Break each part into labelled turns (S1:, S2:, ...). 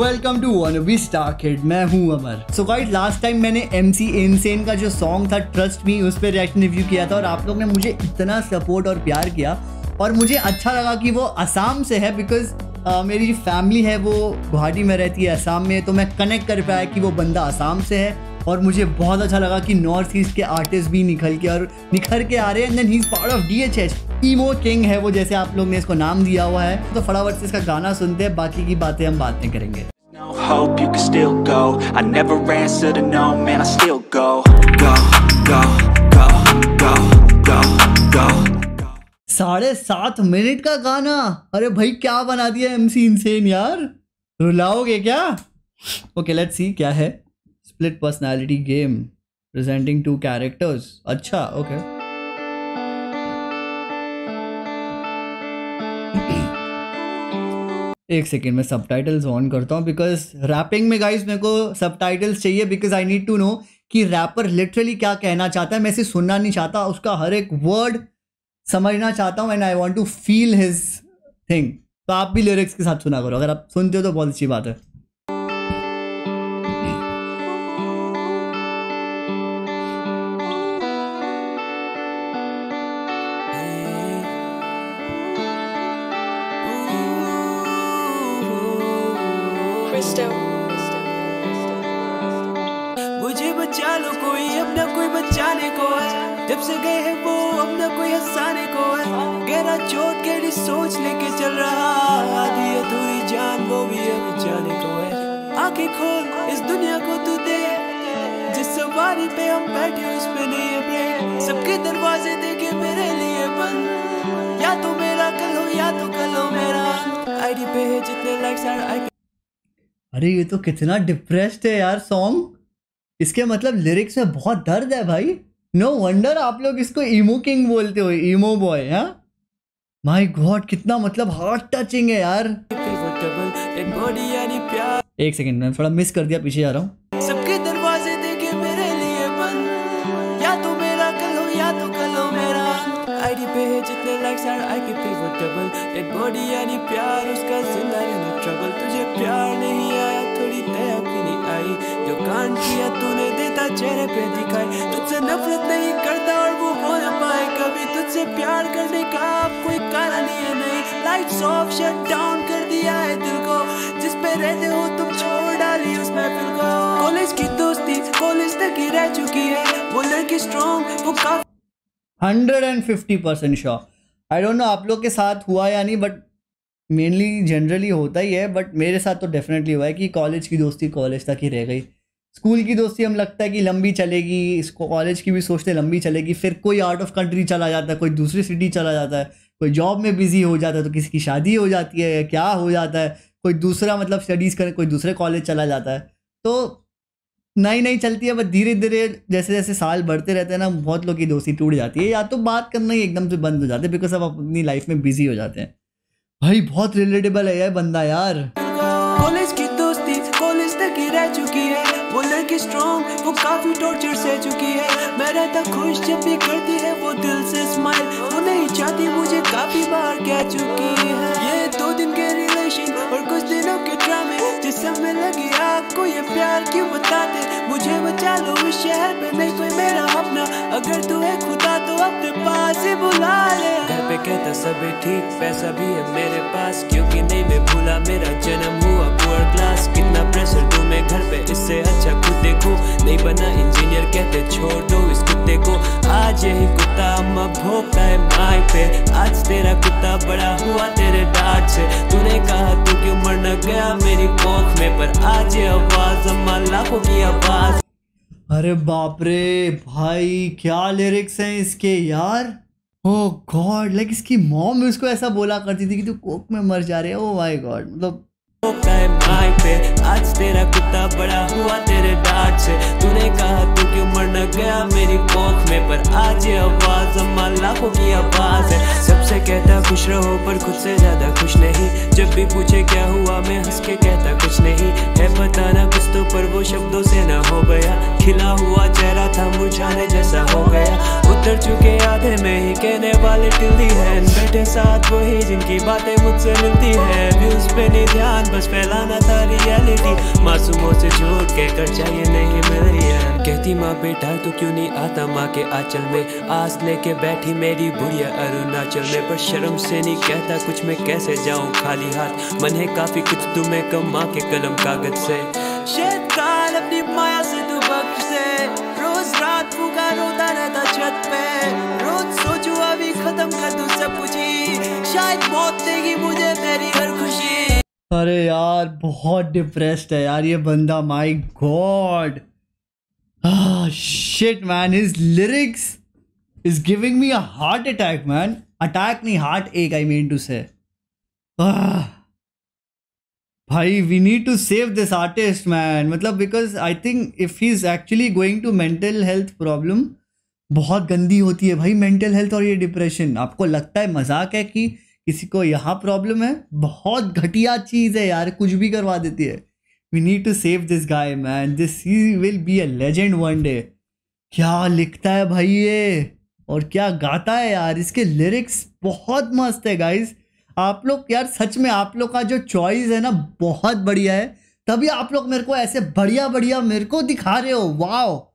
S1: Welcome to wannabe star kid मैं हूँ Amar. So guys last time मैंने M C insane का जो सॉन्ग था ट्रस्ट मी उस पर रिएक्शन रिव्यू किया था और आप लोग ने मुझे इतना सपोर्ट और प्यार किया और मुझे अच्छा लगा कि वो असम से है बिकॉज़ uh, मेरी जो फैमिली है वो गुवाहाटी में रहती है असम में तो मैं कनेक्ट कर पाया कि वो बंदा असम से है और मुझे बहुत अच्छा लगा कि नॉर्थ ईस्ट के आर्टिस्ट भी निकल के और निखर के आ रहे हैं। Then he is part of D H H emo king है वो जैसे आप लोग ने इसको नाम दिया हुआ है। तो फटाफट से इसका गाना सुनते हैं बाकी की बातें हम में करेंगे।
S2: Hope you can still go. I never answer to no, man. I still go, go, go, go, go, go, go.
S1: साढ़े सात मिनट का गाना अरे भाई क्या बना दिया एमसी इनसेन यार रुलाओगे क्या ओके लेट्स सी क्या है split personality game presenting two characters अच्छा ओके एक सेकेंड मैं सब ऑन करता हूँ बिकॉज़ रैपिंग में गाइज़ मेरे को सब चाहिए because I need to know कि रैपर लिटरली क्या कहना चाहता है। मैं इसे सुनना नहीं चाहता, उसका हर एक वर्ड समझना चाहता हूँ and I want to feel his thing तो आप भी लिरिक्स के साथ सुना करो। अगर आप सुनते हो तो बहुत अच्छी बात है।
S3: Crystal.
S4: मुझे बचा लो कोई अपना कोई बचाने को है। जब से गए हैं वो अपना कोई हंसाने को है। गहरा चोट लिए सोच लेके चल रहा, आधी अधूरी जान वो भी अब जाने को है। आँखें खोल, इस दुनिया को तू दे। जिस सवारी पे हम बैठे, उस पे नहीं ब्रेक सबके दरवाजे देखे मेरे लिए बंद। या तो मेरा कल हो, या तो कल हो मेरा। आईडी पे है जितने लाइक्स आर आई
S1: अरे, ये तो कितना डिप्रेस्ड है यार सॉन्ग इसके मतलब लिरिक्स में बहुत दर्द है भाई. नो वंडर आप लोग इसको ईमो किंग बोलते हो ईमो बॉय हाँ? माय गॉड कितना मतलब हार्ट टचिंग है यार. एक सेकंड मैं थोड़ा मिस कर दिया, पीछे आ रहा हूँ.
S4: सबके दरवाजे देखे मेरे लिए बंद. या तो मेरा कल हो, या तो कल हो मेरा. आईडी पे है जितने लाइक्स आर आई के पे वो डबल डेड बॉडी यानी प्यार. जो कांड किया तूने देता चेहरे पे दिखाई तुझसे नफरत नहीं करता और वो हो ना पाए। कभी तुझसे प्यार करने का अब कोई कारण ही है नहीं। लाइट्स ऑफ़ शट डाउन कर दिया है दिल को। जिस पे रहते हो तुम छोड़ डाली उस महफिल को। कॉलेज की दोस्ती कॉलेज तक ही रह चुकी है। वो लड़की स्ट्रॉन्ग वो काफ़ी
S1: hundred and fifty percent sure I don't know आप लोग के साथ हुआ या नहीं बट मेनली जनरली होता ही है बट मेरे साथ तो डेफिनेटली हुआ है कि कॉलेज की दोस्ती कॉलेज तक ही रह गई। स्कूल की दोस्ती, हम लगता है कि लंबी चलेगी, इसको कॉलेज की भी सोचते लंबी चलेगी, फिर कोई आउट ऑफ़ कंट्री चला जाता है, कोई दूसरी सिटी चला जाता है, कोई जॉब में बिज़ी हो जाता है तो किसी की शादी हो जाती है क्या हो जाता है, कोई दूसरा मतलब स्टडीज़ करे, कोई दूसरे कॉलेज चला जाता है। तो नई नई चलती है बस धीरे धीरे जैसे जैसे साल बढ़ते रहते हैं ना, बहुत लोग की दोस्ती टूट जाती है, या तो बात करना ही एकदम से बंद हो जाते हैं बिकॉज़ अब अपनी लाइफ में बिज़ी हो जाते हैं। भाई, बहुत रिलेटेबल है ये बंदा यार।
S4: कॉलेज की दोस्ती कॉलेज तक ही रह चुकी है। वो लड़की स्ट्रॉन्ग वो काफ़ी टॉर्चर सह चुकी है। मैं रहता खुश, जब भी करती है वो दिल से स्माइल वो नहीं चाहती मुझे काफ़ी बार कह चुकी है। ये दो दिन के रिलेशन और कुछ दिनों के ड्रामे जिससे में लगी आपको ये प्यार क्यों बताते। मुझे बचा लो इस शहर पे नहीं कोई मेरा अपना। अगर तू है खुदा तो अपने पास ही बुला ले। घर पे कहता, सब ठीक, पैसा भी है मेरे पास। क्योंकि नहीं, मैं भूला मेरा जन्म हुआ पुअर क्लास कितना प्रेशर मैं घर पे इससे अच्छा खुद देखो नहीं बना इंजीनियर कहते छोड़ दो इस कुत्ते को। आज यही कुत्ता अम्मा भोगता है माई पे। आज तेरा कुत्ता बड़ा हुआ तेरे डांट से। तूने कहा तू क्यों मर न गया मेरी कोख में, पर आज ये आवाज़ अम्मा लाखों की आवाज़।
S1: अरे बाप रे भाई, क्या लिरिक्स हैं इसके यार? ओ गॉड लाइक इसकी मॉम उसको ऐसा बोला करती थी कि तू कोक में मर जा रहे हो। माय गॉड मतलब
S4: आज तेरा कुत्ता बड़ा हुआ तेरे डांट से। तूने कहा तू क्यों मर न गया मेरी कोख में? पर आज ये आवाज़ अम्मा, लाखों की आवाज़ है। सबसे कहता, खुश रहो, पर खुद से ज़्यादा खुश नहीं। जब भी पूछे, क्या हुआ, मैं हंस के कहता, कुछ नहीं। है बताना कुछ तो पर वो शब्दों से ना हो गया। खिला हुआ चेहरा था, मुरझाने जैसा हो गया। उतर चुके आधे में ही कहने वाले टिल दी है बैठे साथ वही जिनकी बातें मुझसे मिलती है. व्यूज़ पे नहीं ध्यान, बस फैलाना था रियलिटी मासूमों से झूठ कहकर चाहिए नहीं मिल रही है कहती, माँ बेटा, तू क्यों नहीं आता माँ के आंचल में? आस लेके बैठी मेरी बुढ़िया अरुणाचल में. पर शर्म से नहीं कहता कुछ मैं कैसे जाऊँ खाली हाथ. मन है काफ़ी कुछ तुम्हें कम माँ के कलम कागज़ से. शायद काल अपनी माया से तू बख्श से रोज रात फूका रोता रहता छत पे। रोज सोचू अभी खत्म कर दूँ सब कुछ शायद मौत देगी मुझे मेरी हर खुशी।
S1: अरे यार, बहुत डिप्रेस्ड है यार ये बंदा my god shit man his lyrics is giving me a heart attack man attack नहीं heartache I mean to say भाई we need to save this artist man मतलब because I think if he is actually going to mental health problem बहुत गंदी होती है भाई mental health और ये डिप्रेशन आपको लगता है मज़ाक है कि किसी को यहाँ प्रॉब्लम है? बहुत घटिया चीज़ है यार, कुछ भी करवा देती है. We need to save this guy man this he will be a legend one day क्या लिखता है भाई ये? और क्या गाता है यार? इसके लिरिक्स बहुत मस्त है गाइस आप लोग यार सच में आप लोग का जो चॉइस है ना बहुत बढ़िया है। तभी आप लोग मेरे को ऐसे बढ़िया बढ़िया मेरे को दिखा रहे हो। वाओ!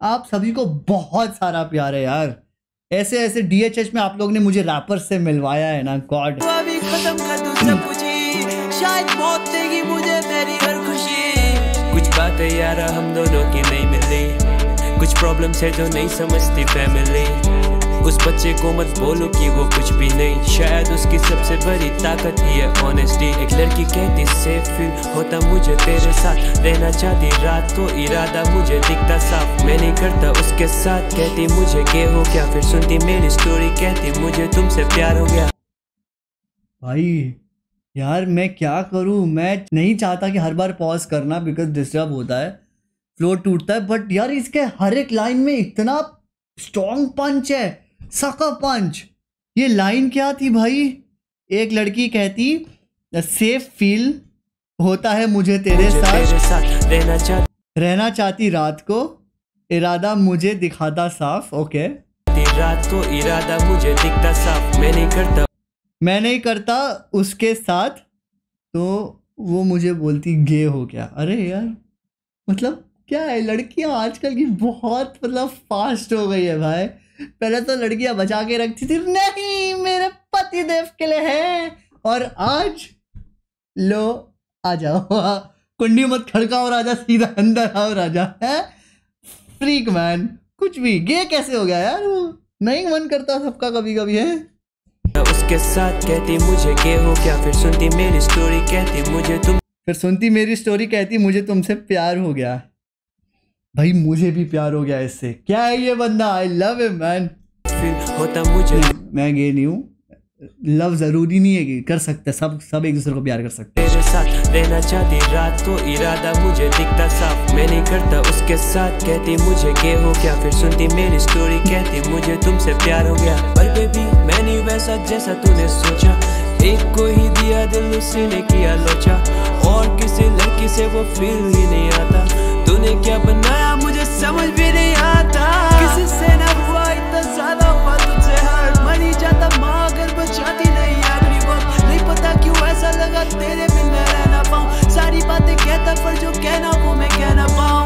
S1: आप सभी को बहुत सारा प्यार है यार। ऐसे ऐसे डीएचएच में आप लोग ने मुझे रैपर से मिलवाया है ना गॉड
S4: अभी खत्म कर दूँ सब कुछ शायद मौत देगी मुझे मेरी हर खुशी। कुछ बातें यार हम दोनों की नहीं मिली। कुछ प्रॉब्लम्स है जो नहीं समझती फैमिली उस बच्चे को मत बोलो कि वो कुछ भी नहीं। शायद उसकी सबसे बड़ी ताकत ही है ऑनेस्टी एक लड़की कहती, सेफ़ फील होता मुझे तेरे साथ। रहना चाहती रात को इरादा मुझे दिखता साफ़। मैं नहीं करता उसके साथ। कहती, मुझे के हो क्या? फिर सुनती मेरी स्टोरी कहती, मुझे तुमसे प्यार हो गया।
S1: भाई, यार मैं क्या करूँ? मैं नहीं चाहता कि हर बार पॉज करना बिकॉज़ डिस्टर्ब होता है। फ्लो टूटता है बट यार इसके हर एक लाइन में इतना स्ट्रॉन्ग पंच है। सका पंच। ये लाइन क्या थी भाई? एक लड़की कहती सेफ़ फील होता है मुझे तेरे
S4: मुझे
S1: साथ।
S4: तेरे साथ रहना चाहती
S1: रहना चाहती रात को इरादा मुझे दिखाता साफ़ ओके
S4: रात को इरादा मुझे दिखता साफ़। मैं नहीं करता।
S1: मैं नहीं करता उसके साथ तो वो मुझे बोलती गे हो क्या अरे यार मतलब क्या है? लड़कियाँ आजकल की बहुत मतलब फास्ट हो गई है भाई। पहले तो लड़कियाँ बचा के रखती थी नहीं मेरे पति देव के लिए है। और आज लो आ जाओ। कुंडी मत खड़काओ राजा सीधा अंदर आओ राजा है? फ्रीक मैन कुछ भी। गे कैसे हो गया यार? नहीं मन करता सबका कभी कभी है
S4: उसके साथ कहती मुझे के हो क्या? फिर सुनती मेरी स्टोरी कहती मुझे तुम
S1: फिर सुनती मेरी स्टोरी कहती मुझे तुमसे प्यार हो गया। भाई, मुझे भी प्यार हो गया इससे। क्या है ये बंदा? आई लव हिम मैन
S4: होता मुझे
S1: मैं गे नहीं हूँ। लव ज़रूरी नहीं है कि कर सकते, सब सब एक दूसरे को प्यार कर सकते
S4: तेरे साथ रहना चाहती, रात को इरादा मुझे दिखता साफ़। मैं नहीं करता उसके साथ, कहती मुझे के हो क्या फिर सुनती मेरी स्टोरी कहती मुझे तुमसे प्यार हो गया। पर बेबी मैं नहीं वैसा जैसा तूने सोचा। एक को ही दिया दिल, उसी ने किया लोचा। और किसी लड़की से वो फील ही नहीं आता। तूने क्या बनाया? मुझे समझ भी नहीं आता। किसी से ना हुआ, इतना ज़्यादा हुआ तुझसे हर्ट मर जाता, माँ अगर बचाती नहीं अपनी वक्त नहीं पता क्यों ऐसा लगा तेरे बिन मैं रह ना पाऊँ। सारी बातें कहता, पर जो कहना वो मैं कह ना पाऊँ।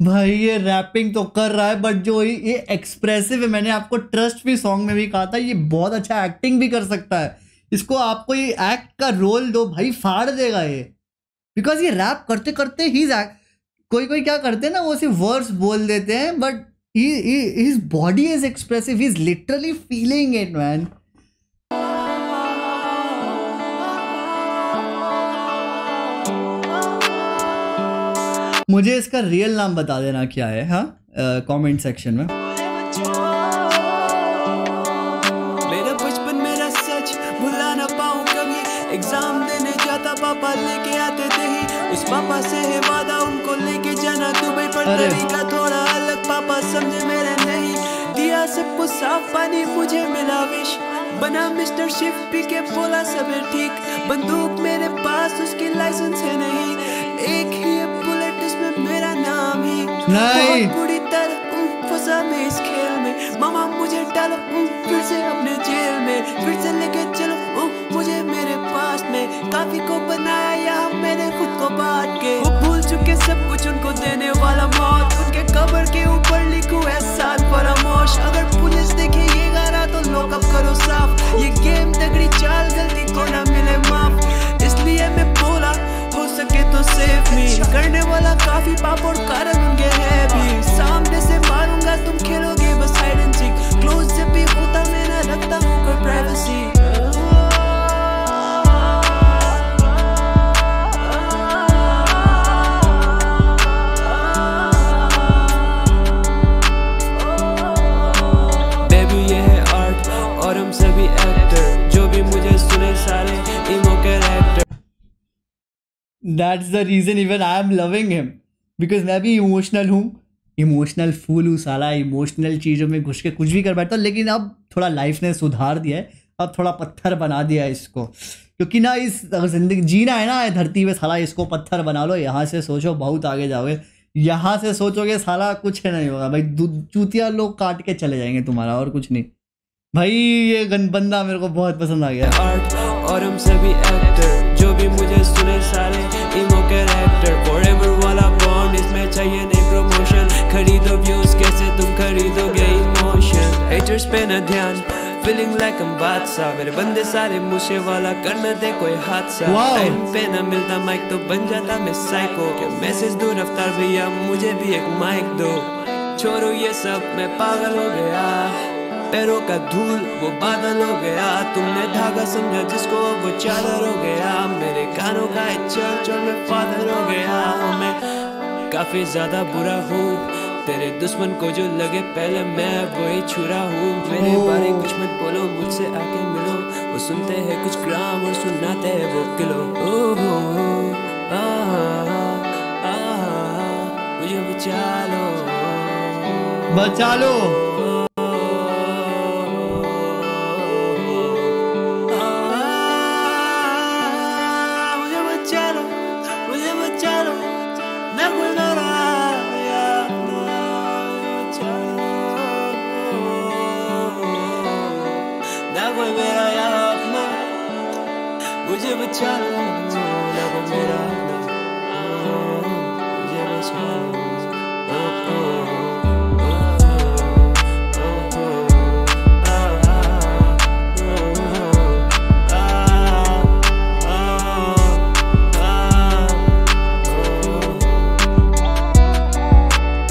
S1: भाई, ये रैपिंग तो कर रहा है बट जो ये एक्सप्रेसिव है, मैंने आपको ट्रस्ट भी सॉन्ग में भी कहा था, ये बहुत अच्छा एक्टिंग भी कर सकता है। इसको आपको ये एक्ट का रोल दो, भाई, फाड़ देगा ये। बिकॉज़ ये रैप करते करते ही कोई कोई क्या करते हैं ना, वो सिर्फ़ वर्ड्स बोल देते हैं but his body is expressive is literally feeling it man मुझे इसका रियल नाम बता देना क्या है हाँ? कमेंट सेक्शन में।
S4: मेरा बचपन मेरा सच भुला ना पाऊँ कभी। एग्ज़ाम देने जाता, पापा लेके आते। पापा से है वादा उनको लेके जाना दुबई पर तरीका थोड़ा अलग। पापा समझे मेरे नहीं। दिया सबको साफ़ पानी मुझे मिला विश बना मिस्टर शिफ पी के बोला सब ठीक। बंदूक मेरे पास उसकी लाइसेंस है नहीं। एक ही बुलेट इसमें मेरा नाम ही।
S1: नहीं।
S4: बुरी तरह उम, डालो हूँ फिर से अपने जेल में। फिर से लेके चलो मुझे मेरे पास में काफ़ी को बनाया मैंने खुद को बांट के। वो भूल चुके सब कुछ उनको देने वाला मौत। उनके कब्र के ऊपर लिखू एहसान फरामोश अगर पुलिस देखे ये गाना तो लॉकअप करो साफ़। ये गेम तगड़ी चाल, गलती को ना मिले माफ़। इसलिए मैं बोला, हो सके तो सेफ़ मी करने वाला काफ़ी पाप और कारण उनके है भी।
S1: That's the reason even I am loving him because मैं भी इमोशनल हूँ इमोशनल फूल हूँ साला इमोशनल चीज़ों में घुस के कुछ भी कर बैठता हूँ, लेकिन अब थोड़ा लाइफ ने सुधार दिया है, अब थोड़ा पत्थर बना दिया इसको। क्योंकि ना इस ज़िंदगी, जीना है ना धरती पे साला, इसको पत्थर बना लो, यहाँ से सोचो बहुत आगे जाओगे। यहाँ से सोचोगे साला कुछ नहीं होगा भाई चूतिया लोग काट के चले जाएँगे तुम्हारा और कुछ नहीं। भाई ये गन, बंदा मेरे को बहुत पसंद आ गया।
S4: और हम सभी एक्टर जो भी मुझे सुने सारे इमो कैरेक्टर फॉरएवर वाला बॉन्ड इसमें चाहिए नहीं प्रमोशन खरीदो व्यूज़ कैसे तुम खरीदोगे इमोशन हेटर्स पे न ध्यान फीलिंग लाइक हम बादशाह मेरे बंदे सारे मुझे वाला करने दे कोई हादसा।
S1: Wow.
S4: टाइम पे न मिलता माइक तो बन जाता मैं साइको क्या मैसेज दो रफ्तार भैया मुझे भी एक माइक दो। छोड़ो ये सब मैं पागल हो गया। पैरों का धूल वो बादल हो गया। तुमने धागा समझा जिसको वो चादर हो गया। मेरे कानों का चर्च और मैं फादर हो गया। हाँ, मैं काफ़ी ज़्यादा बुरा हूँ। तेरे दुश्मन को जो लगे पहले मैं वही छुरा हूँ। मेरे बारे कुछ मत बोलो मुझसे आके मिलो। वो सुनते हैं कुछ ग्राम और सुनाते हैं वो किलो। ओह आहा, आहा, मुझे बचा लो।
S1: बचा लो।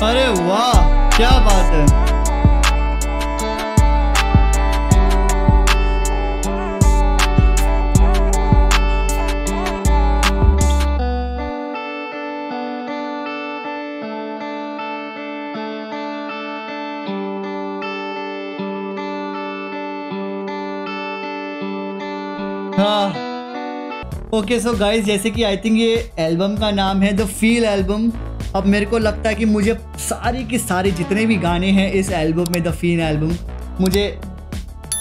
S1: अरे वाह क्या बात है। ओके सो गाइज़ जैसे कि आई थिंक ये एल्बम का नाम है द फील एल्बम अब मेरे को लगता है कि मुझे सारी की सारी जितने भी गाने हैं इस एल्बम में द फील एल्बम मुझे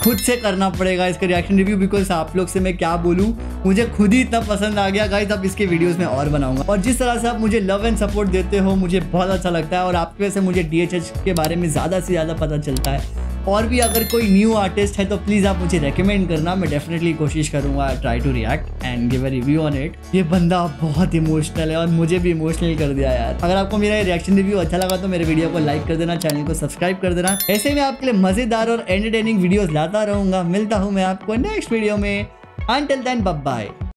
S1: खुद से करना पड़ेगा इसका रिएक्शन रिव्यू बिकॉज़ आप लोग से मैं क्या बोलूँ? मुझे खुद ही इतना पसंद आ गया गाइस अब इसके वीडियोस में और बनाऊँगा। और जिस तरह से आप मुझे लव एंड सपोर्ट देते हो, मुझे बहुत अच्छा लगता है और आपकी वजह से मुझे डीएचएच के बारे में ज़्यादा से ज़्यादा पता चलता है। और भी अगर कोई न्यू आर्टिस्ट है तो प्लीज़ आप मुझे रेकमेंड करना। मैं डेफिनेटली कोशिश करूँगा try to react and give a review on it ये बंदा बहुत इमोशनल है और मुझे भी इमोशनल कर दिया यार। अगर आपको मेरा रिएक्शन रिव्यू अच्छा लगा तो मेरे वीडियो को लाइक कर देना चैनल को सब्सक्राइब कर देना। ऐसे में आपके लिए मज़ेदार और एंटरटेनिंग वीडियोस लाता रहूँगा। मिलता हूँ मैं आपको नेक्स्ट वीडियो में। Until then bye